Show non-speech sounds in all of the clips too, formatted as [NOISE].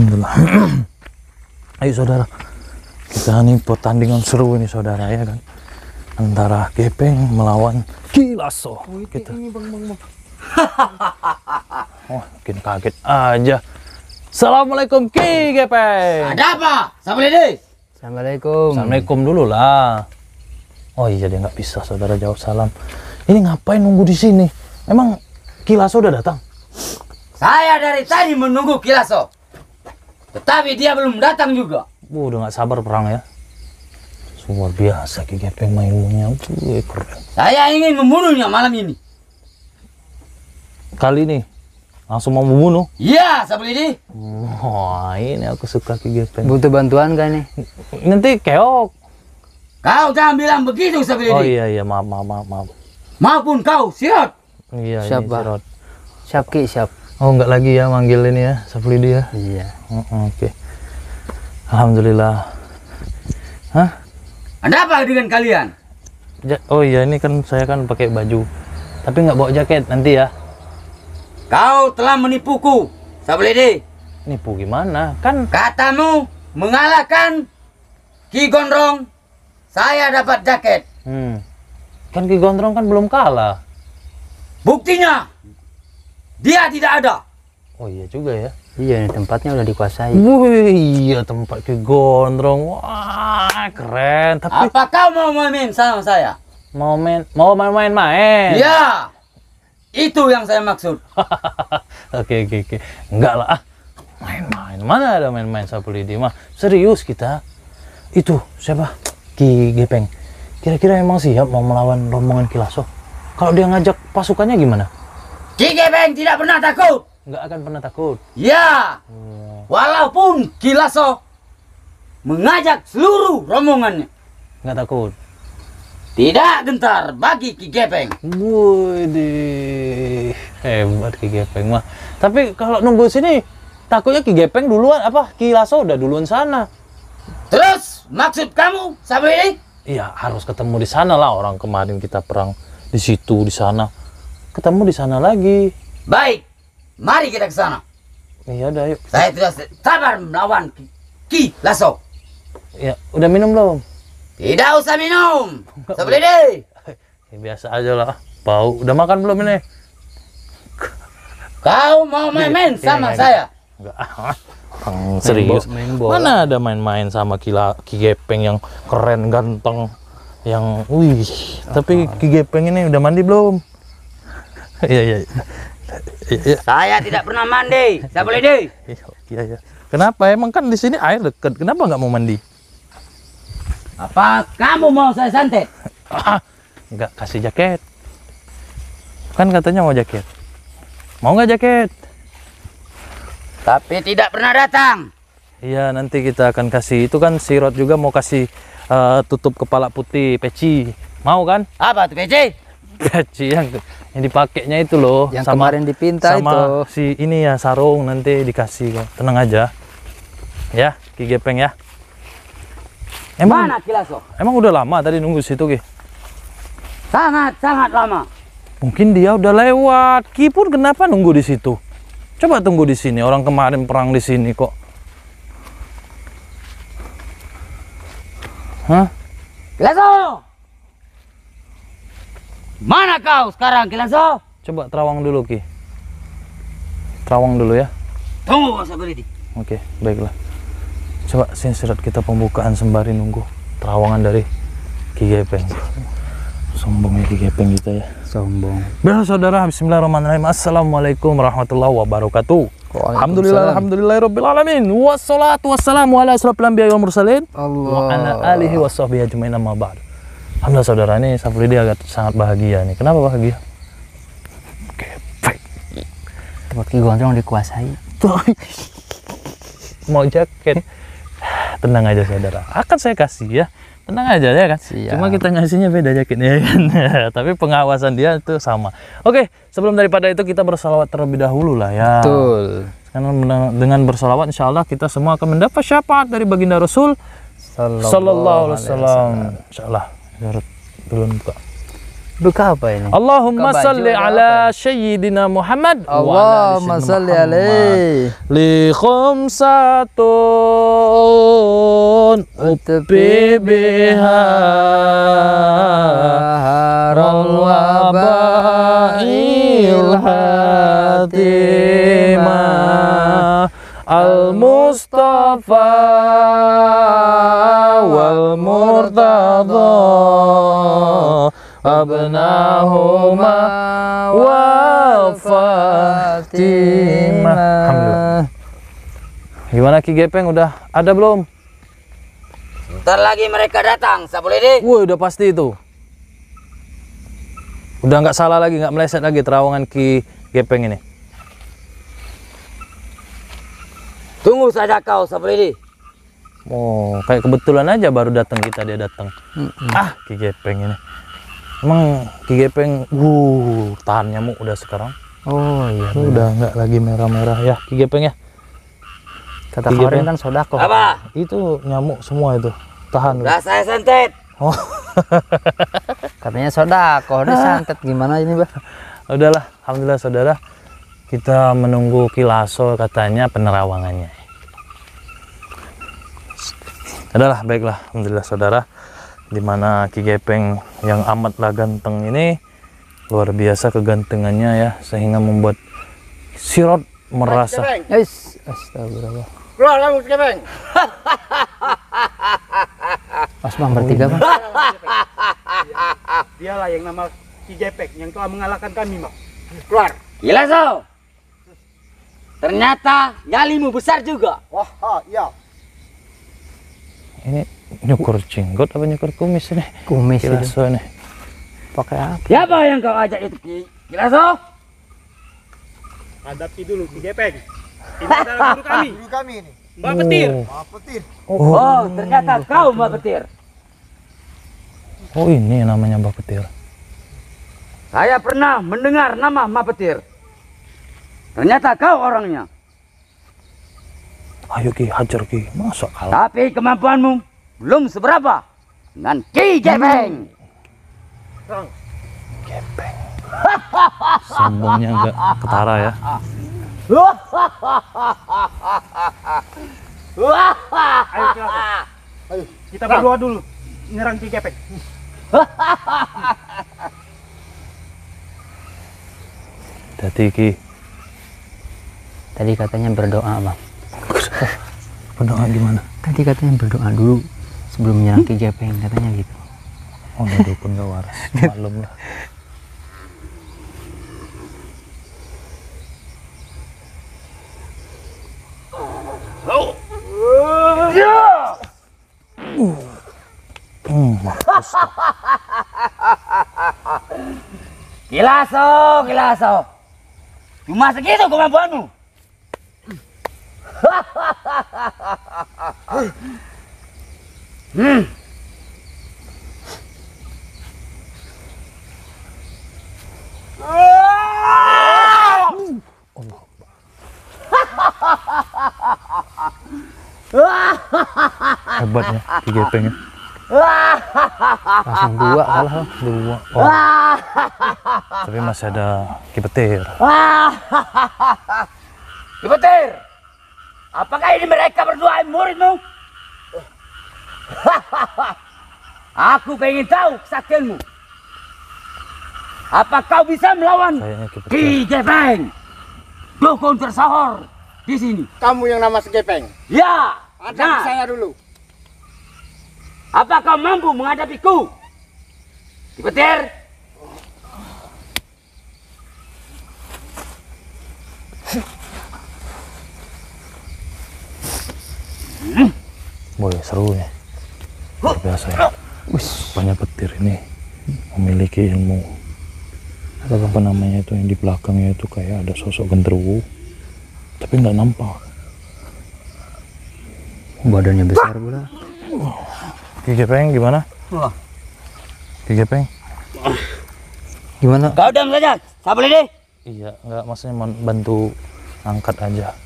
Alhamdulillah. [CLEARS THROAT] Ayo saudara, kita nih pertandingan seru ini saudara ya kan. Antara Gepeng melawan Kilaso. Kita. Wah, makin kaget aja. Assalamualaikum Ki Gepeng. Ada apa? Sama Dede? Assalamualaikum. Assalamualaikum dulu lah. Oh iya dia nggak bisa saudara jawab salam. Ini ngapain nunggu di sini? Emang Kilaso udah datang? Saya dari tadi menunggu Kilaso. Tetapi dia belum datang juga. Wuh, udah nggak sabar perang ya. Luar biasa Ki Gepeng main ilmunya. Wuh, keren. Saya ingin membunuhnya malam ini. Kali ini langsung mau membunuh. Iya, sama Dede. Wah, ini aku suka Ki Gepeng. Butuh bantuan kan nih? Nanti keok. Kau jangan bilang begitu, sama Oh iya iya maaf maaf maaf. maaf. Maupun kau, siap. Iya Siap, ini. Sirot. Siap Ki, siap. Oh nggak lagi ya manggil ini ya Saflidi ya. Iya. Oh, Oke. Alhamdulillah. Hah? Ada apa dengan kalian? Ja- oh iya ini kan saya kan pakai baju. Tapi nggak bawa jaket nanti ya. Kau telah menipuku, Dede. Nipu gimana? Kan Katamu mengalahkan Ki Gondrong. Saya dapat jaket. hmm. Kan Ki Gondrong kan belum kalah. Buktinya, dia tidak ada. Oh iya juga ya. Iya, tempatnya udah dikuasai. Wih, iya tempat Ki Gondrong. Wah, keren. Tapi Apa kau mau main sama saya? mau main mau main-main main. Ya, itu yang saya maksud. [LAUGHS] Oke oke oke. Enggak lah. ah. Main-main. Mana ada main-main sapu lidi mah. Serius kita. Itu siapa? Ki Gepeng. Kira-kira emang siap mau melawan rombongan Kilaso? Kalau dia ngajak pasukannya gimana? Ki Gebeng tidak pernah takut. Nggak akan pernah takut. Ya, walaupun Kilaso mengajak seluruh rombongannya. Nggak takut. Tidak gentar bagi Ki Gepeng. Wih, hebat Ki Gepeng mah. Tapi kalau nunggu sini takutnya Ki Gepeng duluan apa Kilaso udah duluan sana. Terus maksud kamu sampai ini? Iya harus ketemu di sana lah orang kemarin kita perang di situ di sana. Ketemu di sana lagi. Baik, mari kita ke sana. Iya udah yuk. Saya tidak sabar melawan Ki, Ki Lasso. Ya udah minum belum? Tidak usah minum. [LAUGHS] Sampai ini. Ya, biasa aja lah. Bau. Udah makan belum ini? Kau mau main-main sama saya? Enggak. [LAUGHS] Serius. main bola. Mana ada main-main sama Kila Ki Gepeng yang keren ganteng yang wih. Tapi Ki Gepeng ini udah mandi belum? Iya iya. Iya. Saya tidak pernah mandi. Sampai ini. Iya iya. Kenapa? Emang kan di sini air dekat. Kenapa nggak mau mandi? Apa kamu mau saya santet? Ah, nggak kasih jaket. Kan katanya mau jaket. Mau nggak jaket? Tapi tidak pernah datang. Iya, nanti kita akan kasih. Itu kan si Rod juga mau kasih eh, tutup kepala putih, peci. Mau kan? Apa tuh PC? Peci yang yang dipakainya itu loh. Yang kemarin dipinta sama itu. si ini ya sarung nanti dikasih kok. Tenang aja. Ya, Ki Gepeng ya. Emang Mana Kilaso? emang udah lama tadi nunggu situ Ki? Sangat sangat lama. Mungkin dia udah lewat. Ki pun kenapa nunggu di situ? Coba tunggu di sini. Orang kemarin perang di sini kok. Hah? Kilaso! Mana kau sekarang Kilaso? Coba terawang dulu Ki. Terawang dulu ya. Tunggu ini. Oke, baiklah. Coba sini surat kita pembukaan sembari nunggu terawangan dari Ki Gepeng. Sombongnya Ki Gepeng kita ya. Sombong. Baiklah saudara, bismillahirrahmanirrahim. Assalamualaikum warahmatullahi wabarakatuh. Alhamdulillah, alhamdulillahirabbil alamin. Wassalatu wassalamu ala asrofil anbiya'i wal mursalin wa ala Allah. alihi washabbihi ajmain amma ba'd. Alhamdulillah saudara ini Safridi agak sangat bahagia nih. Kenapa bahagia? Gepeng. Tempat Ki Gondrong dikuasai. Mau jaket. Tenang aja saudara. Akan saya kasih ya. Tenang aja ya kan. Siap. Cuma kita ngasihnya beda jaketnya ya kan. [LAUGHS] Tapi pengawasan dia itu sama. Oke, sebelum daripada itu kita bersalawat terlebih dahulu lah ya. Betul. Karena dengan bersalawat insya Allah kita semua akan mendapat syafaat dari baginda Rasul Sallallahu Alaihi Wasallam. Insya Allah. Jarut dulu buka. Buka apa ini? Allahumma Buka salli ala? Sayyidina Muhammad Allahumma salli Muhammad. alaih. li khumsatun upi biha Haral wabail hatimah al abnahuma wa Fatimah. Alhamdulillah. Gimana Ki Gepeng udah ada belum? Ntar lagi mereka datang, Sapulidi. Woi udah pasti itu. Udah nggak salah lagi, nggak meleset lagi terawangan Ki Gepeng ini. Tunggu saja kau, Sapulidi. Oh, kayak kebetulan aja baru datang kita dia datang. Ah, Ki Gepeng ini. Emang Ki Gepeng, uh, tahan nyamuk udah sekarang. Oh iya. Udah nggak lagi merah-merah ya, Ki Gepeng ya. Kata Korin Bang. kan sodako. Apa? Itu nyamuk semua itu. Tahan. lu. Udah saya sentet. Oh, [LAUGHS] Katanya sodako. Ini santet gimana ini, Bah? udahlah, alhamdulillah saudara. Kita menunggu kilaso katanya penerawangannya. Adalah baiklah, alhamdulillah saudara. Di mana Ki Gepeng yang amatlah ganteng ini luar biasa kegantengannya ya sehingga membuat Sirot merasa Guys, astagfirullah. Keluar kamu Kepeng. [LAUGHS] Mas Bang bertiga, Bang. Dialah yang nama Ki Gepek yang telah mengalahkan kami, Mak. Keluar. Gila, so. Ternyata nyalimu besar juga. Wah, ha, iya. Ini nyukur jenggot apa nyukur kumis ini Kumis itu. kilaso ini Pakai apa? Siapa yang kau ajak itu, Ki? Gila, so. Hadapi dulu Ki Gepeng. Ini adalah guru [LAUGHS] kami. Guru kami ini. Mbak Petir. Mbak Petir. Oh, ternyata kau, Mbak Petir. oh ini namanya Mbak Petir Saya pernah mendengar nama Mbak Petir. Ternyata kau orangnya. Ayo Ki hajar Ki masa kalah Tapi kemampuanmu belum seberapa dengan Ki Gepeng. [LAUGHS] sombongnya enggak ketara ya Ayo. Ayo, kita berdoa dulu. Nyerang Ki Gepeng. Jadi Ki Tadi katanya berdoa, Bang. [LAUGHS] berdoa gimana Tadi katanya berdoa dulu sebelum menyerang Ki Gepeng, katanya gitu. oh udah dukun gak waras maklum lah Hmm, mampus. Kilaso, kilaso. Cuma segitu kemampuanmu. Hmm. hebatnya ya. Langsung dua kalah. Dua oh. tapi masih ada Ki Petir Ki Petir, apakah ini mereka berdua muridmu? [LAUGHS] Aku pengen tahu kesaktianmu. Apa kau bisa melawan Ki Gepeng? Dukun tersohor di sini. Kamu yang nama Segepeng. Ya, Hadapi nah, saya dulu. apa kau mampu menghadapiku? Ki Boy, seru ya. Luar biasa ya. Banyak petir ini memiliki ilmu. Apa namanya itu yang di belakangnya itu kayak ada sosok genderuwo, tapi nggak nampak. Badannya besar pula. Ki Gepeng gimana? Wah. Ki Gepeng? Gimana? kau diam saja. Sabar deh. Iya, nggak maksudnya mau bantu angkat aja.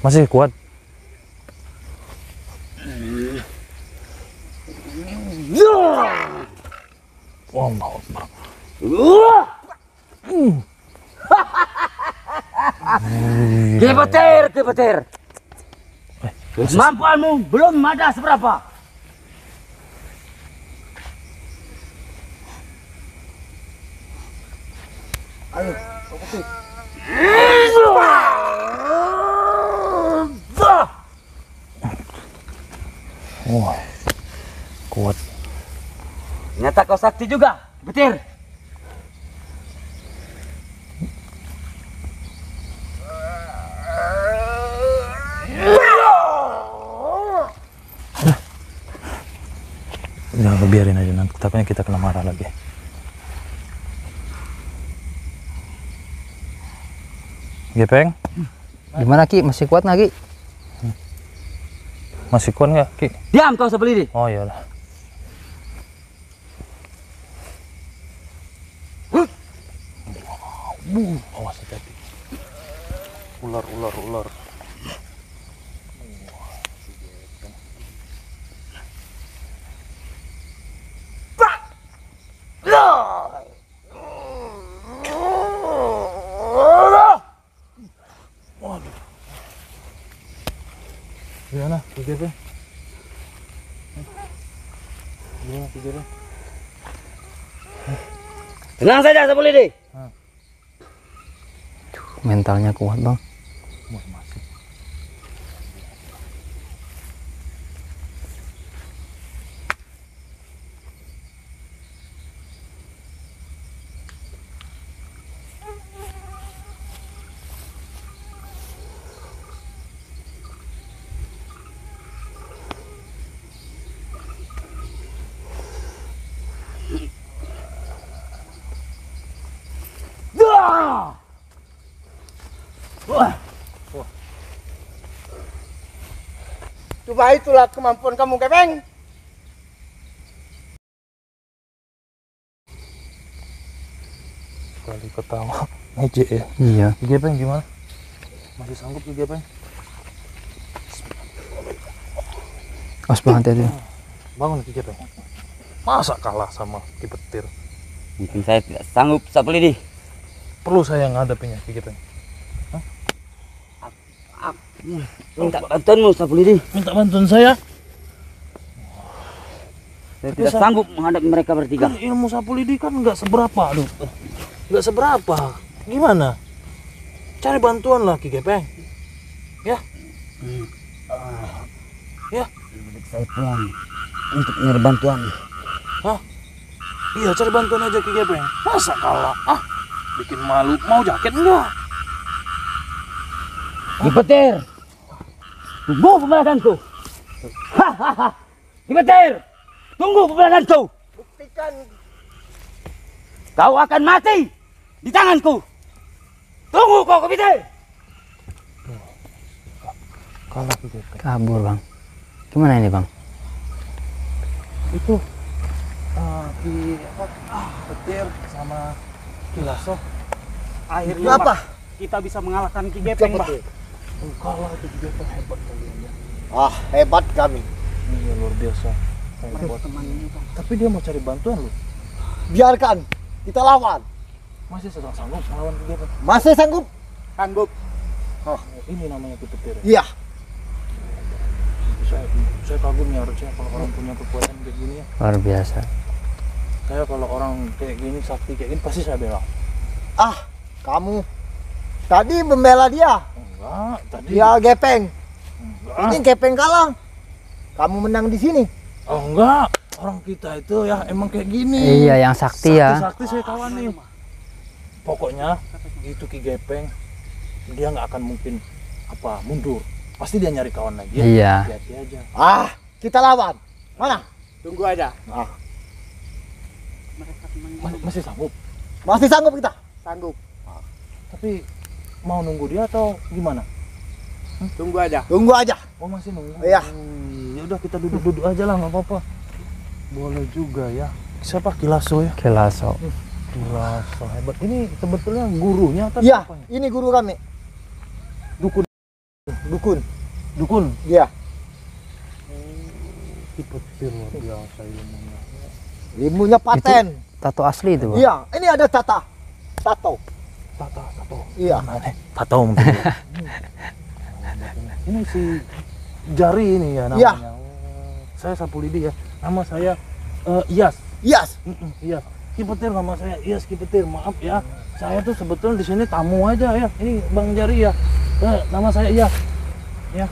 Masih kuat. Wow! Kepetir, kepetir. Kemampuanmu belum ada seberapa. Ayo. Wah, kuat. Ternyata kau sakti juga, kepetir. Udah lu biarin aja nanti takutnya kita kena marah lagi. Gepeng, Gimana Ki? Masih kuat nggak Ki? Masih kuat nggak Ki? Diam kau sebelidi. Oh iyalah. Uh, awas hati-hati. Ular, ular, ular. Gepeng? Gimana tidurnya? Tenang saja sebelidi. Mentalnya kuat bang. Wah, masih. Coba itulah kemampuan kamu, Kepeng. Kali ketawa. [LAUGHS] Ngejek ya. Iya. Gepeng gimana? Masih sanggup tuh Gepeng? Ya dia. Bangun Ki Gepeng. Masa kalah sama Ki Petir? Mungkin saya tidak sanggup sebelidi. Perlu saya yang ngadepinnya Ki Gepeng. Minta bantuanmu sebelidi. Minta bantuan saya. Saya tidak sanggup menghadapi mereka bertiga. Kan ilmu sapu lidi kan nggak seberapa, aduh. Nggak seberapa. Gimana? Cari bantuan lah Ki Gepeng. Ya, ya. Saya pulang untuk mencari bantuan. Iya, cari bantuan aja Ki Gepeng. Masa kalah? Ah, bikin malu. Mau jaket enggak? Dipetir. Tunggu pembalasanku. Hahaha. Dipetir. Tunggu pembalasanku. Buktikan Kau akan mati di tanganku. Tunggu kau kepitir. Kalah. Kabur bang. Gimana ini bang? Itu ah, Ki apa? Ah, Petir sama Ki Lasso. akhirnya apa? kita bisa mengalahkan Ki Gepeng, Bah. Oh, kalah itu Ki Gepeng hebat kalian ya. Ah, hebat kami. Iya luar biasa. Hebat. Tapi dia mau cari bantuan loh. Biarkan kita lawan. Masih sedang sanggup melawan Gepeng. Masih sanggup? Sanggup. Ini namanya Petir. ya. Iya. Saya, saya kagum ya harusnya kalau orang punya kekuatan kayak gini ya. Luar biasa. Saya kalau orang kayak gini sakti kayak gini pasti saya bela. Ah, kamu tadi membela dia. Enggak, tadi Dia gepeng. enggak. Ini gepeng kalah. Kamu menang di sini. Oh enggak, orang kita itu ya emang kayak gini. Iya yang sakti ya. Sakti saya kawan nih. Pokoknya itu Ki Gepeng dia nggak akan mungkin apa mundur. Pasti dia nyari kawan lagi. ya. Iya. Hati-hati aja. Ah, kita lawan. Mana? Tunggu aja. Masih, masih sanggup. Masih sanggup kita? Sanggup. Tapi mau nunggu dia atau gimana? Tunggu aja. Tunggu aja. Oh masih nunggu. Iya. Ya udah kita duduk-duduk aja lah nggak apa-apa. Boleh juga ya. Siapa Kilaso ya? Kelaso. Kilaso hebat. Ini sebetulnya gurunya atau Iya, siapa ya? ini guru kami. Dukun. Dukun. Dukun. Iya. Tipe luar biasa ilmunya. Ilmunya paten. tato asli itu. Iya, ini ada tata. Tato. Tato, tato. Iya. Tato mungkin. ya. ini si jari ini ya Iya. namanya. Oh, saya Sapulidi ya. Nama saya eh, Iyas. Iyas. Ki Petir nama saya Iyas Ki Petir. Maaf ya. Saya tuh sebetulnya di sini tamu aja ya. Ini Bang Jari ya. Eh, nama saya Iyas. Ya.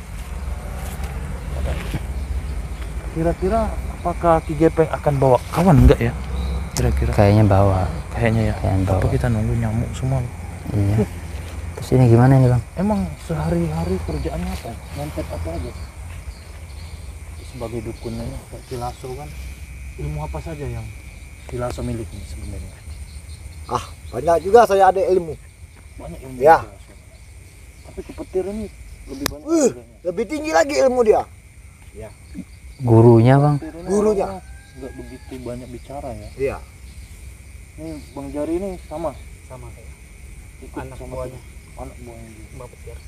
Kira-kira apakah Ki Gepeng akan bawa kawan enggak ya? Kira-kira. Kayaknya bawa. Kayaknya ya. Kayaknya bawa. Apa kita nunggu nyamuk semua? Iya. Terus ini gimana ini, Bang? Emang sehari-hari kerjaannya apa? Nyantet apa aja? Sebagai dukunnya kayak Kilaso kan ilmu apa saja yang Kilaso miliki sebenarnya? Ah, banyak juga saya ada ilmu. Banyak ilmu Ya. Kilaso. Tapi kepetir ini lebih banyak Uh, lebih tinggi lagi ilmu dia. Gurunya, Bang. Gurunya. nggak begitu banyak bicara ya. Iya. Ini Bang Jari ini sama Sama kayak ikut Anak sama buahnya. Anak buahnya juga. Mbak Petir.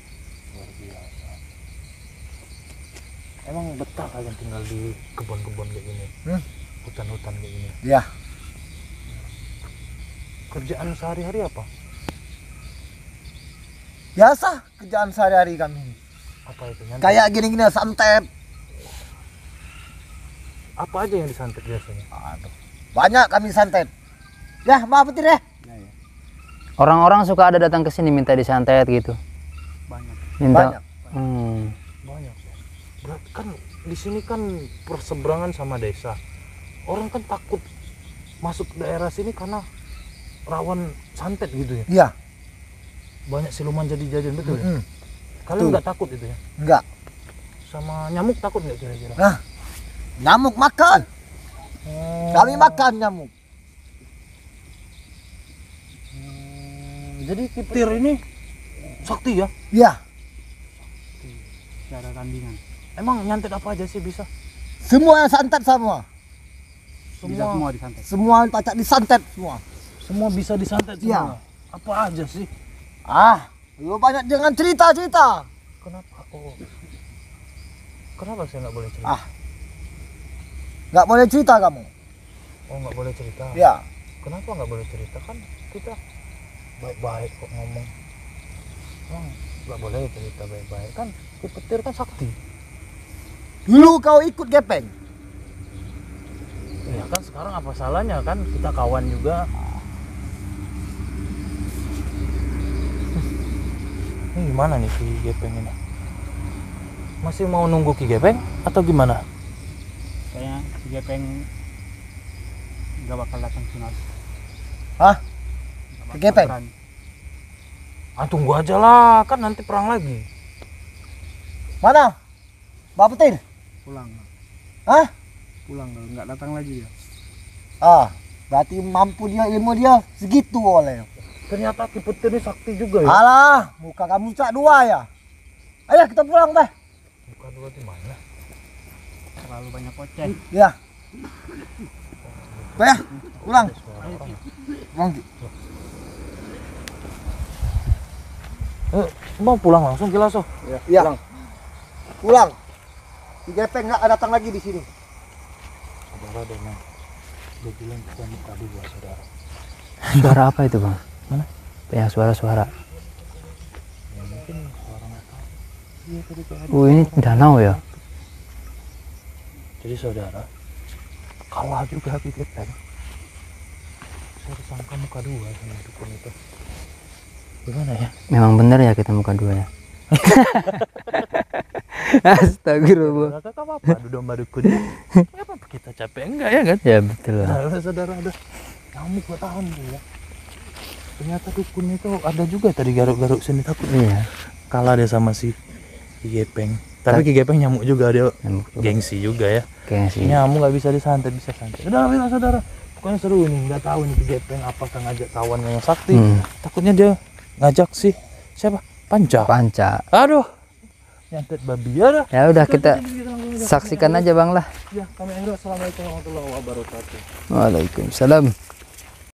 luar biasa. Emang betah kalian tinggal di kebun-kebun kayak gini, Hmm. hutan-hutan kayak gini. Iya. Kerjaan sehari-hari apa? Biasa kerjaan sehari-hari kami. ini. Apa itu? Nyantet? Kayak gini-gini santet. apa aja yang disantet biasanya? Aduh. Banyak kami santet. Ya, maaf petir ya. Orang-orang suka ada datang ke sini minta disantet gitu. Banyak. Minta. Banyak. Hmm. Banyak. ya. Berarti kan di sini kan perseberangan sama desa. Orang kan takut masuk daerah sini karena rawan santet gitu ya. Iya. Banyak siluman jadi jajan betul ya. Mm-mm. Kalian Betul. nggak takut itu ya? Enggak. Sama nyamuk takut nggak kira-kira? Nah, nyamuk makan. Oh. Kami makan nyamuk. Jadi kipetir ini sakti ya? Iya. Ada tandingan. Emang nyantet apa aja sih bisa? Semua santet semua. Bisa semua disantet. Semua pacak disantet semua. Semua bisa disantet Iya. semua. Apa aja sih? Ah, lu banyak jangan cerita-cerita. Kenapa? Oh. Kenapa saya nggak boleh cerita? Ah. Nggak boleh cerita kamu. Oh nggak boleh cerita. Ya. Kenapa nggak boleh cerita kan kita baik-baik kok ngomong. Oh, nggak boleh cerita baik-baik kan kipetir kan sakti. Dulu kau ikut gepeng. Iya kan sekarang apa salahnya kan kita kawan juga. [LAUGHS] Ini gimana nih Ki Gepeng ini? Masih mau nunggu Ki Gepeng atau gimana? Kayaknya si Gepeng nggak bakal datang sini. Hah? Nggak bakal Si Gepeng? berani. Ah tunggu aja lah, kan nanti perang lagi. Mana? Mbak Petir? Pulang. Hah? Pulang kalau nggak datang lagi ya. Ah, berarti mampu dia ilmu dia segitu oleh. Ternyata Ki Petir ini sakti juga ya. Alah, muka kamu cak dua ya. Ayo kita pulang teh. Bukan dua di mana? Terlalu banyak oceh. Ya. Teh, pulang. Pulang. Ki. Eh, mau pulang langsung Kilaso. Ya. Pulang. Pulang. Si gepeng nggak datang lagi di sini. Saudara dengan dia bilang kita muka dua saudara. Suara apa itu, Bang? Mana? Banyak suara-suara. Ya mungkin suara nggak tahu. Iya tadi. Oh, ini danau ya? Jadi saudara, kalah juga Ki Gepeng. Saya disangka muka dua sama dukun itu. Gimana ya? Memang benar ya kita muka dua ya. [LAUGHS] Astagfirullah. Gak apa-apa, adu domba dukun. Apa-apa kita capek enggak ya kan? Ya betul lah. Nah, saudara ada nyamuk gak tahan tuh ya. Ternyata dukun itu ada juga tadi garuk-garuk sini takut. Iya. Kalah dia sama si Gepeng. Tapi Ki Gepeng nyamuk juga dia Nyamuk juga. gengsi juga ya. Sih. Nyamuk nggak bisa disantet bisa santet. Udah bilang saudara. Pokoknya seru ini. Nggak tahu nih Ki Gepeng apakah ngajak kawannya yang sakti. Hmm. Takutnya dia ngajak si siapa? Panca. Panca. Aduh. Nyantet babi ya dah. Ya udah kita saksikan aja Bang lah. Ya, kami akhirnya Assalamualaikum warahmatullahi wabarakatuh. Waalaikumsalam.